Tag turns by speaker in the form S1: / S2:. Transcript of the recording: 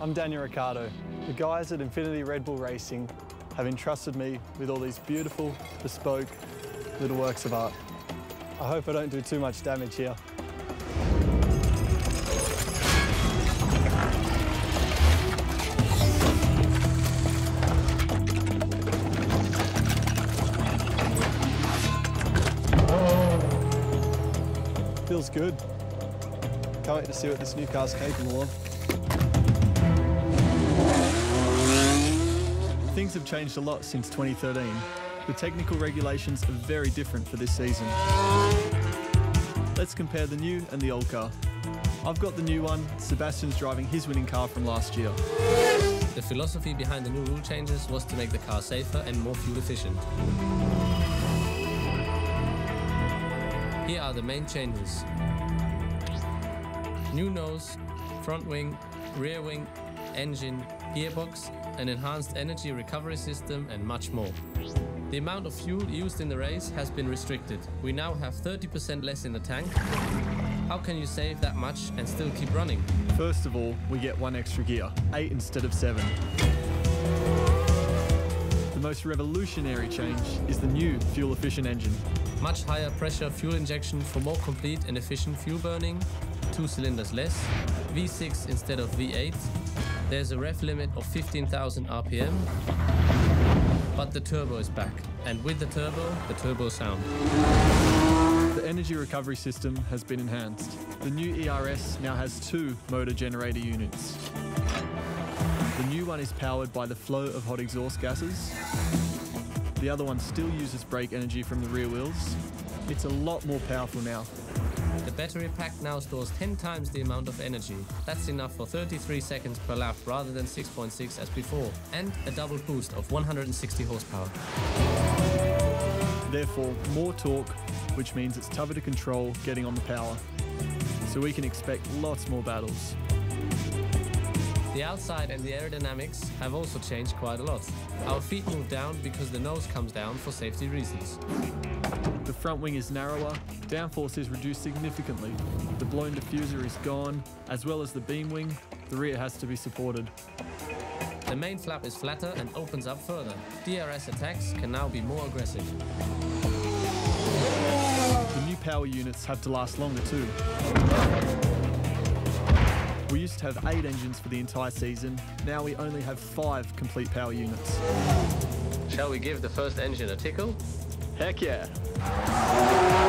S1: I'm Daniel Ricciardo. The guys at Infiniti Red Bull Racing have entrusted me with all these beautiful, bespoke little works of art. I hope I don't do too much damage here. Feels good. Can't wait to see what this new car's capable of. Things have changed a lot since 2013. The technical regulations are very different for this season. Let's compare the new and the old car. I've got the new one, Sebastian's driving his winning car from last year.
S2: The philosophy behind the new rule changes was to make the car safer and more fuel efficient. Here are the main changes. New nose, front wing, rear wing, engine, gearbox, an enhanced energy recovery system and much more. The amount of fuel used in the race has been restricted. We now have 30% less in the tank. How can you save that much and still keep running?
S1: First of all, we get one extra gear, eight instead of seven. The most revolutionary change is the new fuel efficient engine.
S2: Much higher pressure fuel injection for more complete and efficient fuel burning, two cylinders less, V6 instead of V8. There's a rev limit of 15,000 RPM, but the turbo is back, and with the turbo, the turbo sound.
S1: The energy recovery system has been enhanced. The new ERS now has two motor generator units. The new one is powered by the flow of hot exhaust gases. The other one still uses brake energy from the rear wheels. It's a lot more powerful now.
S2: The battery pack now stores 10 times the amount of energy. That's enough for 33 seconds per lap rather than 6.6 as before, and a double boost of 160 horsepower.
S1: Therefore, more torque, which means it's tougher to control getting on the power. So we can expect lots more battles.
S2: The outside and the aerodynamics have also changed quite a lot. Our feet move down because the nose comes down for safety reasons.
S1: The front wing is narrower, downforce is reduced significantly. The blown diffuser is gone, as well as the beam wing. The rear has to be supported.
S2: The main flap is flatter and opens up further. DRS attacks can now be more aggressive.
S1: The new power units have to last longer too. We used to have eight engines for the entire season. Now we only have five complete power units.
S2: Shall we give the first engine a tickle?
S1: Heck yeah!